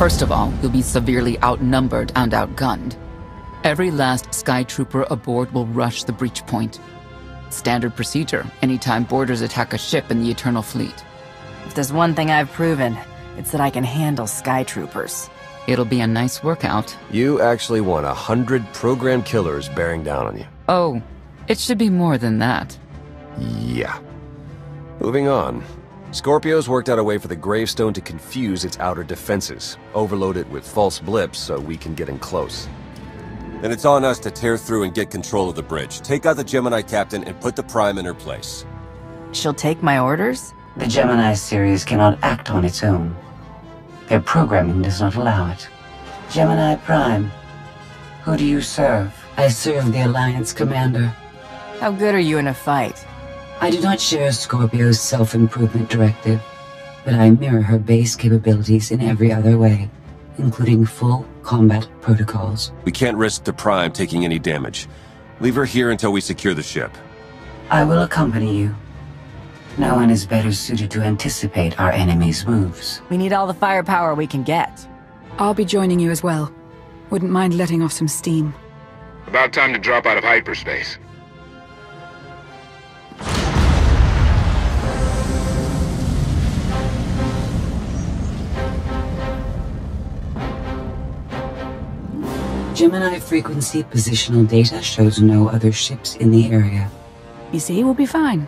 First of all, you'll be severely outnumbered and outgunned. Every last Sky Trooper aboard will rush the breach point. Standard procedure anytime boarders attack a ship in the Eternal Fleet. If there's one thing I've proven, it's that I can handle Sky Troopers. It'll be a nice workout. You actually want a hundred program killers bearing down on you. Oh, it should be more than that. Yeah. Moving on. Scorpio's worked out a way for the gravestone to confuse its outer defenses, overload it with false blips so we can get in close. Then it's on us to tear through and get control of the bridge. Take out the Gemini captain and put the Prime in her place. She'll take my orders? The Gemini series cannot act on its own. Their programming does not allow it. Gemini Prime, who do you serve? I serve the Alliance Commander. How good are you in a fight? I do not share Scorpio's self-improvement directive, but I mirror her base capabilities in every other way, including full combat protocols. We can't risk the Prime taking any damage. Leave her here until we secure the ship. I will accompany you. No one is better suited to anticipate our enemy's moves. We need all the firepower we can get. I'll be joining you as well. Wouldn't mind letting off some steam. About time to drop out of hyperspace. Gemini frequency positional data shows no other ships in the area. You see, we'll be fine.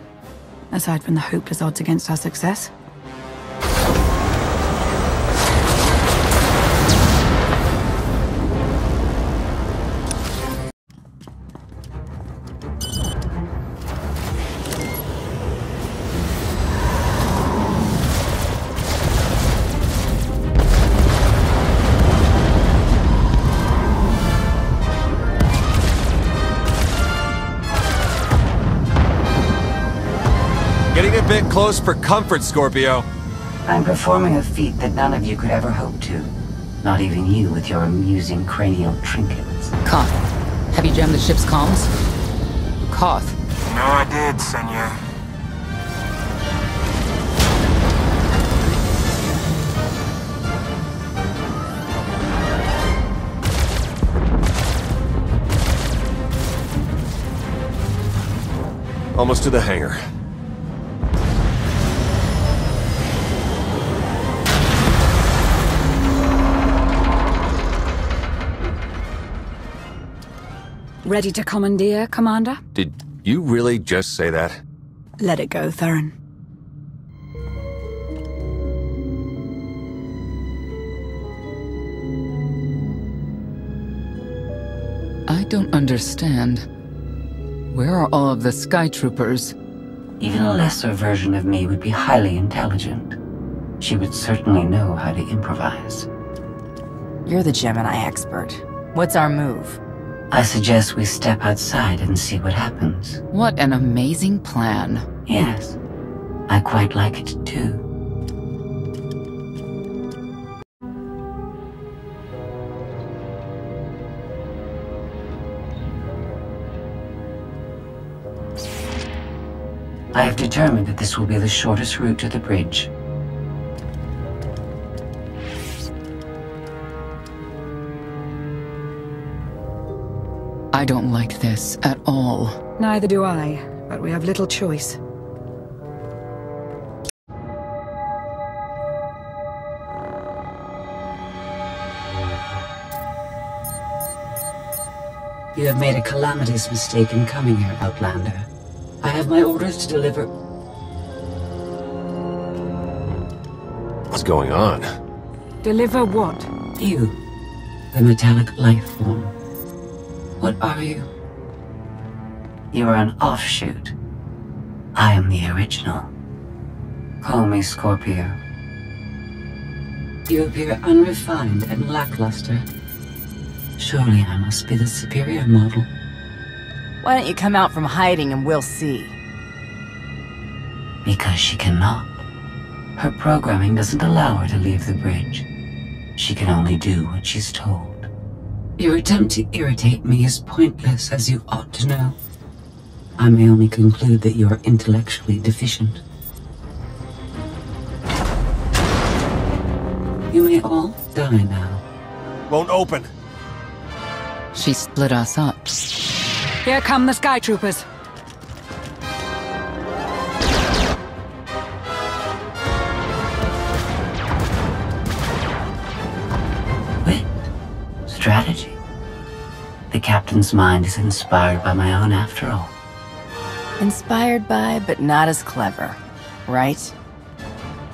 Aside from the hopeless odds against our success. Getting a bit close for comfort, Scorpio. I'm performing a feat that none of you could ever hope to. Not even you with your amusing cranial trinkets. Koth, have you jammed the ship's comms? Koth, No, I did, senor. Almost to the hangar. Ready to commandeer, Commander? Did you really just say that? Let it go, Theron. I don't understand. Where are all of the Sky Troopers? Even a lesser version of me would be highly intelligent. She would certainly know how to improvise. You're the Gemini expert. What's our move? I suggest we step outside and see what happens. What an amazing plan. Yes, I quite like it too. I have determined that this will be the shortest route to the bridge. I don't like this at all. Neither do I, but we have little choice. You have made a calamitous mistake in coming here, Outlander. I have my orders to deliver. What's going on? Deliver what? You, the metallic life form. What are you? You are an offshoot. I am the original. Call me Scorpio. You appear unrefined and lackluster. Surely I must be the superior model. Why don't you come out from hiding and we'll see? Because she cannot. Her programming doesn't allow her to leave the bridge. She can only do what she's told. Your attempt to irritate me is pointless, as you ought to know. I may only conclude that you are intellectually deficient. You may all die now. Won't open. She split us up. Here come the Sky Troopers. Captain's mind is inspired by my own after all. Inspired by, but not as clever. Right?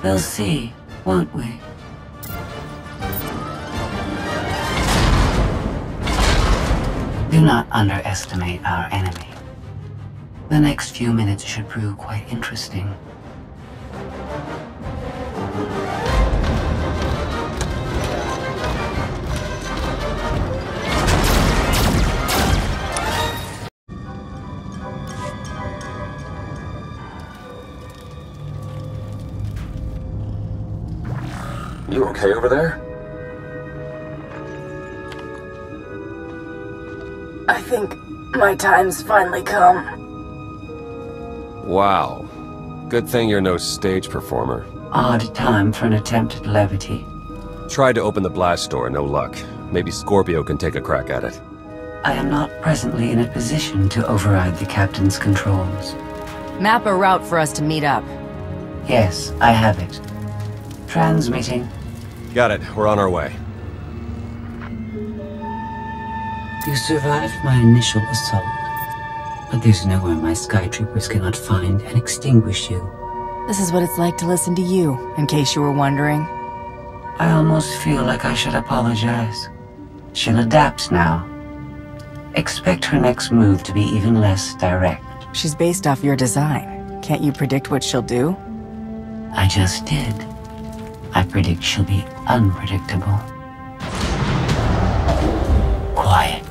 We'll see, won't we? Do not underestimate our enemy. The next few minutes should prove quite interesting. You okay over there? I think my time's finally come. Wow. Good thing you're no stage performer. Odd time for an attempt at levity. Tried to open the blast door, no luck. Maybe Scorpio can take a crack at it. I am not presently in a position to override the captain's controls. Map a route for us to meet up. Yes, I have it. Transmitting. Got it. We're on our way. You survived my initial assault. But there's nowhere my sky troopers cannot find and extinguish you. This is what it's like to listen to you, in case you were wondering. I almost feel like I should apologize. She'll adapt now. Expect her next move to be even less direct. She's based off your design. Can't you predict what she'll do? I just did. I predict she'll be unpredictable. Quiet.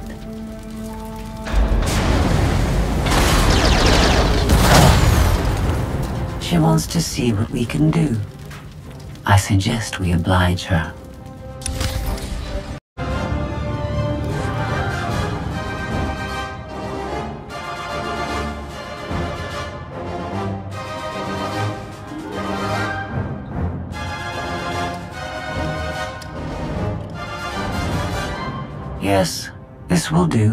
She wants to see what we can do. I suggest we oblige her. Yes, this will do.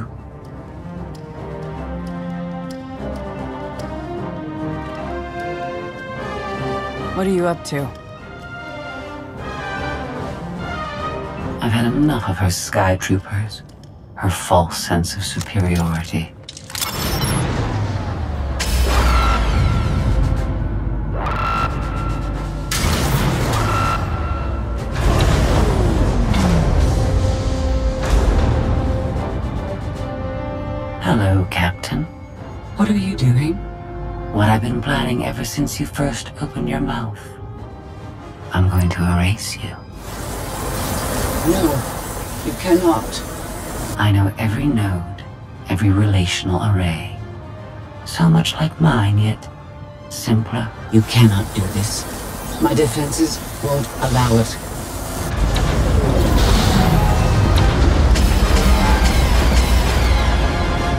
What are you up to? I've had enough of her sky troopers. Her false sense of superiority. Since you first opened your mouth. I'm going to erase you. No, you cannot. I know every node, every relational array. So much like mine, yet simpler. You cannot do this. My defenses won't allow it.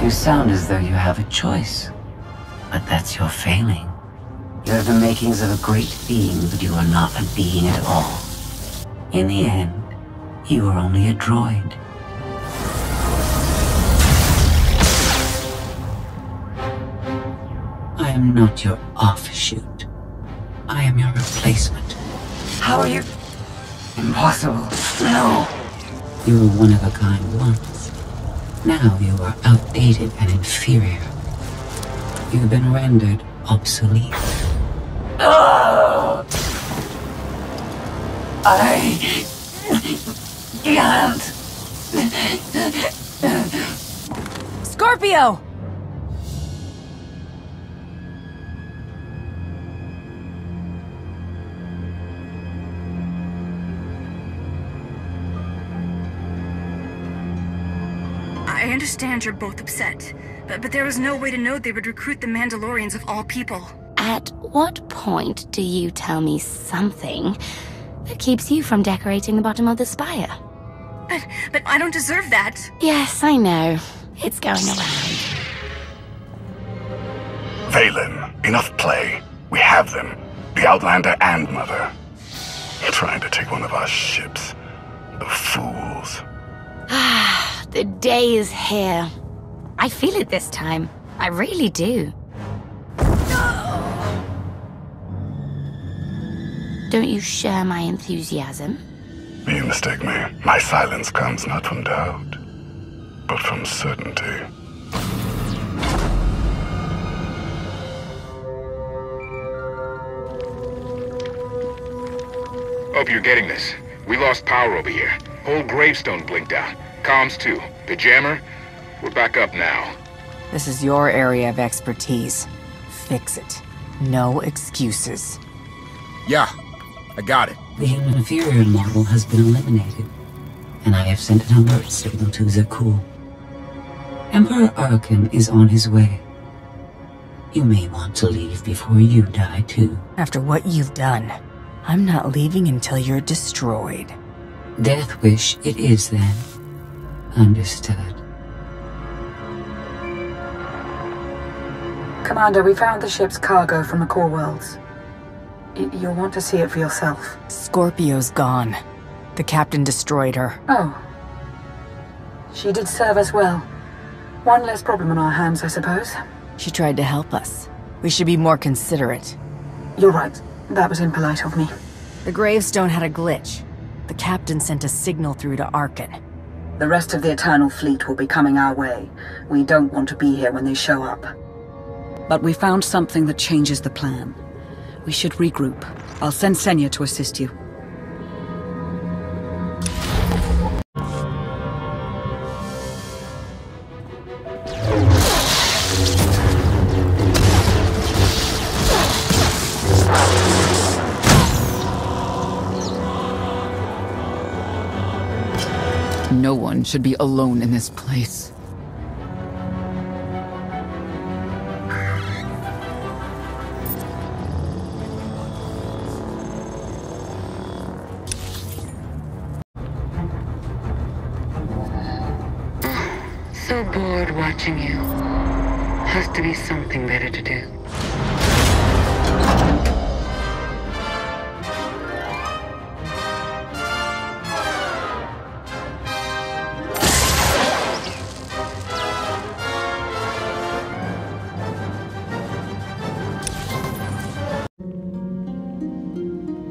You sound as though you have a choice. But that's your failing. You have the makings of a great being, but you are not a being at all. In the end, you are only a droid. I am not your offshoot. I am your replacement. How are you? Impossible. No. You were one of a kind once. Now you are outdated and inferior. You've been rendered obsolete. I can't. Scorpio! I understand you're both upset, but, but there was no way to know they would recruit the Mandalorians of all people. At what point do you tell me something that keeps you from decorating the bottom of the spire? But, but I don't deserve that. Yes, I know. It's going around. Vaylin, enough play. We have them. The Outlander and Mother. Trying to take one of our ships. The fools. Ah, the day is here. I feel it this time. I really do. Don't you share my enthusiasm? You mistake me. My silence comes not from doubt, but from certainty. Hope you're getting this. We lost power over here. Whole gravestone blinked out. Comms too. The jammer? We're back up now. This is your area of expertise. Fix it. No excuses. Yeah, I got it. The human inferior model has been eliminated, and I have sent an alert signal to Zakuul. Emperor Arcann is on his way. You may want to leave before you die, too. After what you've done, I'm not leaving until you're destroyed. Death wish it is, then. Understood. Commander, we found the ship's cargo from the core worlds. Y you'll want to see it for yourself. Scorpio's gone. The captain destroyed her. Oh. She did serve us well. One less problem on our hands, I suppose. She tried to help us. We should be more considerate. You're right. That was impolite of me. The gravestone had a glitch. The captain sent a signal through to Arcann. The rest of the Eternal Fleet will be coming our way. We don't want to be here when they show up. But we found something that changes the plan. We should regroup. I'll send Senya to assist you. No one should be alone in this place. Watching you. Has to be something better to do.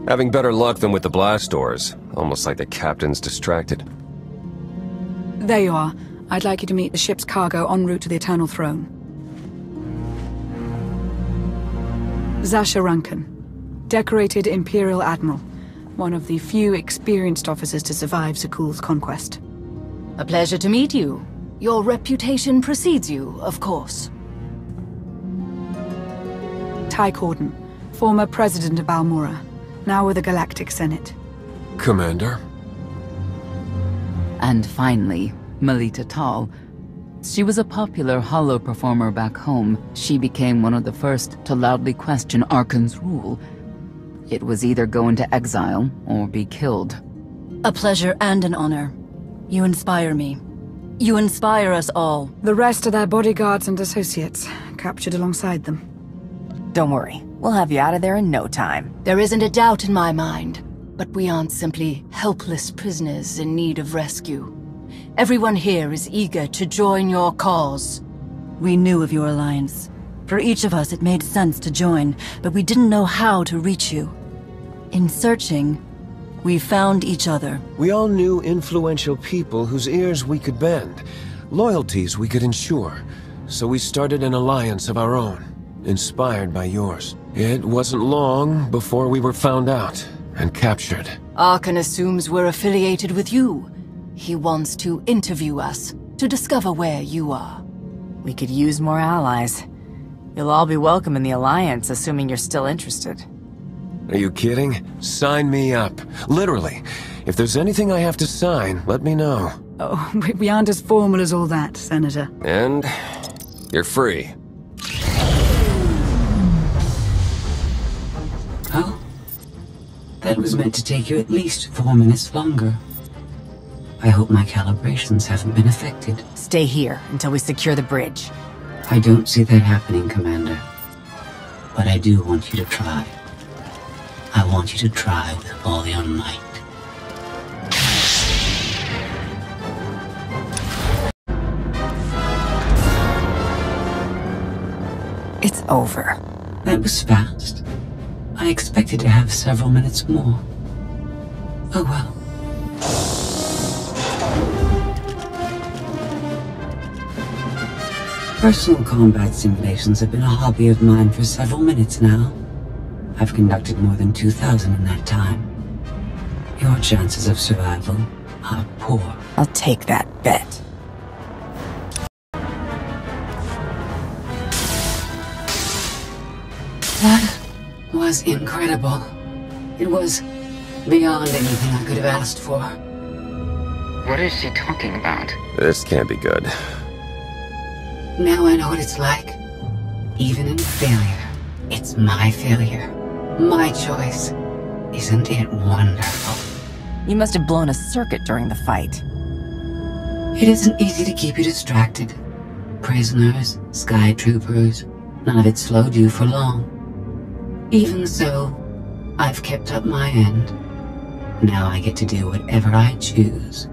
Having better luck than with the blast doors. Almost like the captain's distracted. There you are. I'd like you to meet the ship's cargo en route to the Eternal Throne. Zasha Rankin, decorated Imperial Admiral, one of the few experienced officers to survive Zakuul's conquest. A pleasure to meet you. Your reputation precedes you, of course. Ty Corden, former president of Balmorra, now with the Galactic Senate. Commander? And finally, Melita Tal. She was a popular holo performer back home. She became one of the first to loudly question Arcann's rule. It was either go into exile or be killed. A pleasure and an honor. You inspire me. You inspire us all. The rest are their bodyguards and associates, captured alongside them. Don't worry, we'll have you out of there in no time. There isn't a doubt in my mind, but we aren't simply helpless prisoners in need of rescue. Everyone here is eager to join your cause. We knew of your alliance. For each of us, it made sense to join, but we didn't know how to reach you. In searching, we found each other. We all knew influential people whose ears we could bend, loyalties we could ensure. So we started an alliance of our own, inspired by yours. It wasn't long before we were found out and captured. Arcann assumes we're affiliated with you. He wants to interview us, to discover where you are. We could use more allies. You'll all be welcome in the Alliance, assuming you're still interested. Are you kidding? Sign me up. Literally. If there's anything I have to sign, let me know. Oh, we aren't as formal as all that, Senator. And you're free. Oh? That was meant to take you at least four minutes longer. I hope my calibrations haven't been affected. Stay here until we secure the bridge. I don't see that happening, Commander. But I do want you to try. I want you to try with all your might. It's over. That was fast. I expected to have several minutes more. Oh well. Personal combat simulations have been a hobby of mine for several minutes now. I've conducted more than 2,000 in that time. Your chances of survival are poor. I'll take that bet. That was incredible. It was beyond anything I could have asked for. What is she talking about? This can't be good. Now I know what it's like. Even in failure, it's my failure. My choice. Isn't it wonderful? You must have blown a circuit during the fight. It isn't easy to keep you distracted. Prisoners, sky troopers, none of it slowed you for long. Even so, I've kept up my end. Now I get to do whatever I choose.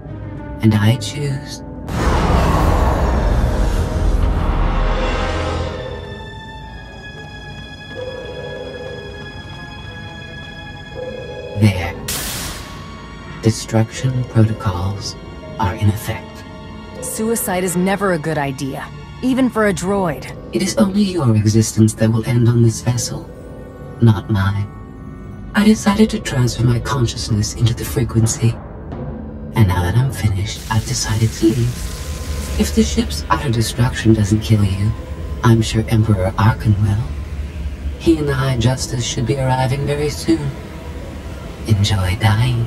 And I choose Destruction protocols are in effect. Suicide is never a good idea, even for a droid. It is only your existence that will end on this vessel, not mine. I decided to transfer my consciousness into the frequency. And now that I'm finished, I've decided to leave. If the ship's utter destruction doesn't kill you, I'm sure Emperor Arcann will. He and the High Justice should be arriving very soon. Enjoy dying.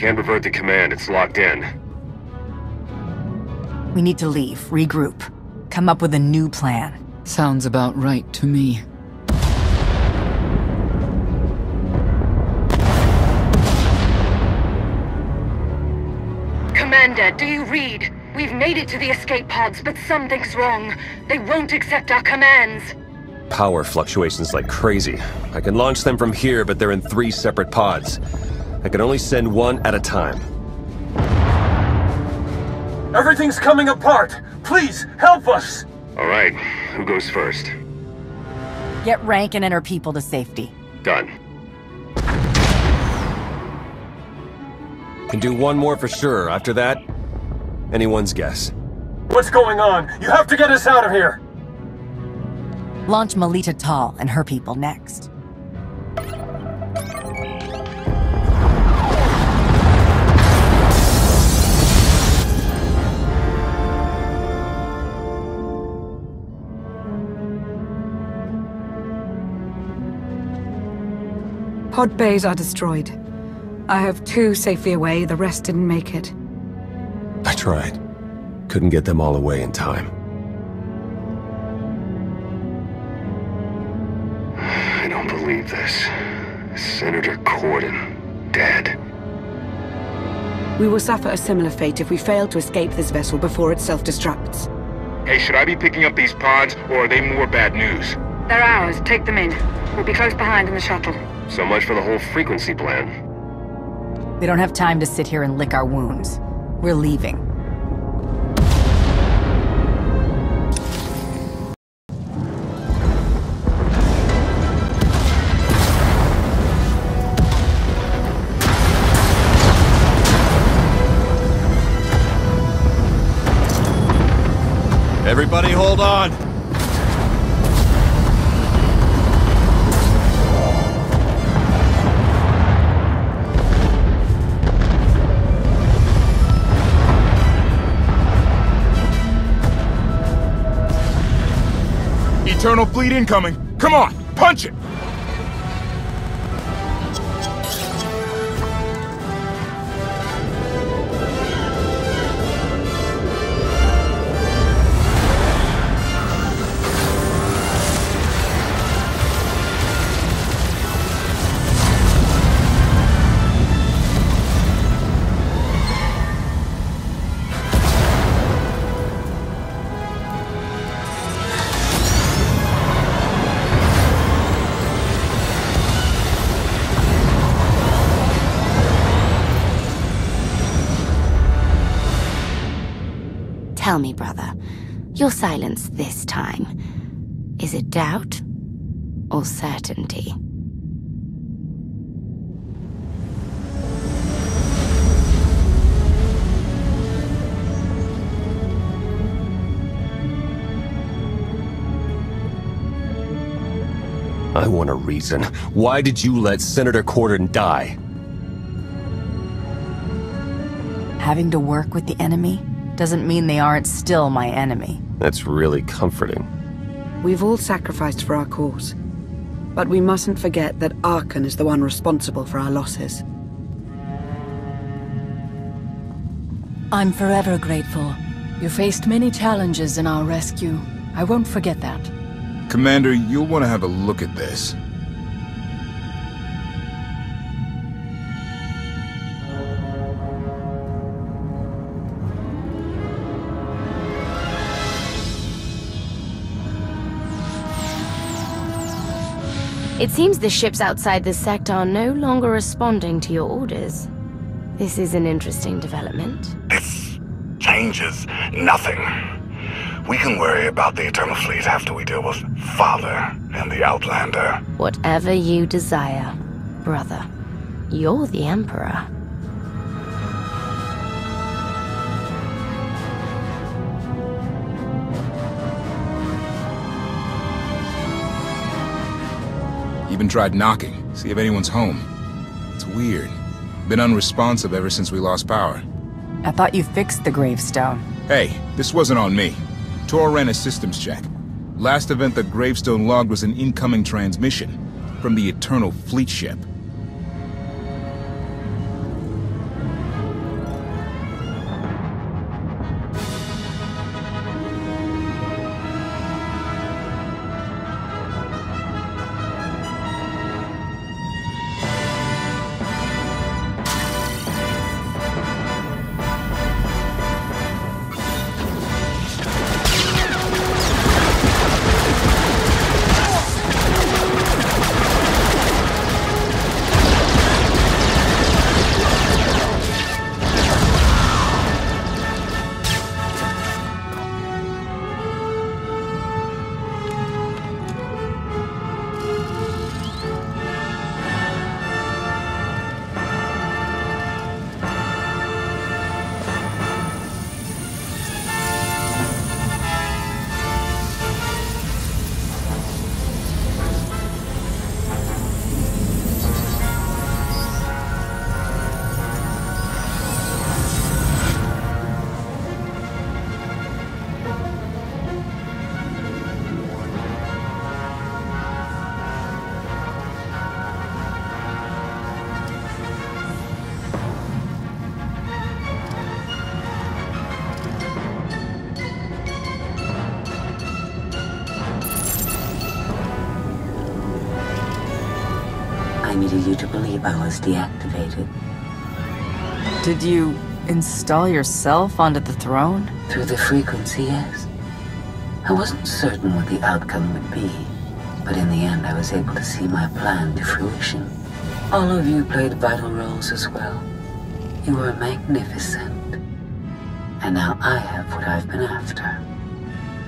Can't revert the command, it's locked in. We need to leave, regroup, come up with a new plan. Sounds about right to me. Commander, do you read? We've made it to the escape pods, but something's wrong. They won't accept our commands. Power fluctuations like crazy. I can launch them from here, but they're in three separate pods. I can only send one at a time. Everything's coming apart! Please, help us! Alright, who goes first? Get Rankin and her people to safety. Done. Can do one more for sure. After that, anyone's guess. What's going on? You have to get us out of here! Launch Melita Tal and her people next. Pod bays are destroyed. I have two safely away, the rest didn't make it. I tried. Couldn't get them all away in time. I don't believe this. Senator Corden, dead. We will suffer a similar fate if we fail to escape this vessel before it self-destructs. Hey, should I be picking up these pods, or are they more bad news? They're ours. Take them in. We'll be close behind in the shuttle. So much for the whole frequency plan. We don't have time to sit here and lick our wounds. We're leaving. Everybody hold on. Eternal fleet incoming. Come on, punch it! Tell me, brother, your silence this time. Is it doubt or certainty? I want a reason. Why did you let Senator Corden die? Having to work with the enemy doesn't mean they aren't still my enemy. That's really comforting. We've all sacrificed for our cause. But we mustn't forget that Arcann is the one responsible for our losses. I'm forever grateful. You faced many challenges in our rescue. I won't forget that. Commander, you'll want to have a look at this. It seems the ships outside the sect are no longer responding to your orders. This is an interesting development. This changes nothing. We can worry about the Eternal Fleet after we deal with Father and the Outlander. Whatever you desire, brother. You're the Emperor. Even tried knocking, see if anyone's home. It's weird. Been unresponsive ever since we lost power. I thought you fixed the gravestone. Hey, this wasn't on me. Tor ran a systems check. Last event the gravestone logged was an incoming transmission from the Eternal Fleet ship. I needed you to believe I was deactivated. Did you install yourself onto the throne? Through the frequency, yes. I wasn't certain what the outcome would be, but in the end I was able to see my plan to fruition. All of you played vital roles as well. You were magnificent. And now I have what I've been after.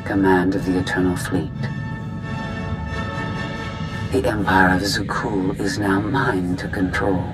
Command of the Eternal Fleet. The Empire of Zakuul is now mine to control.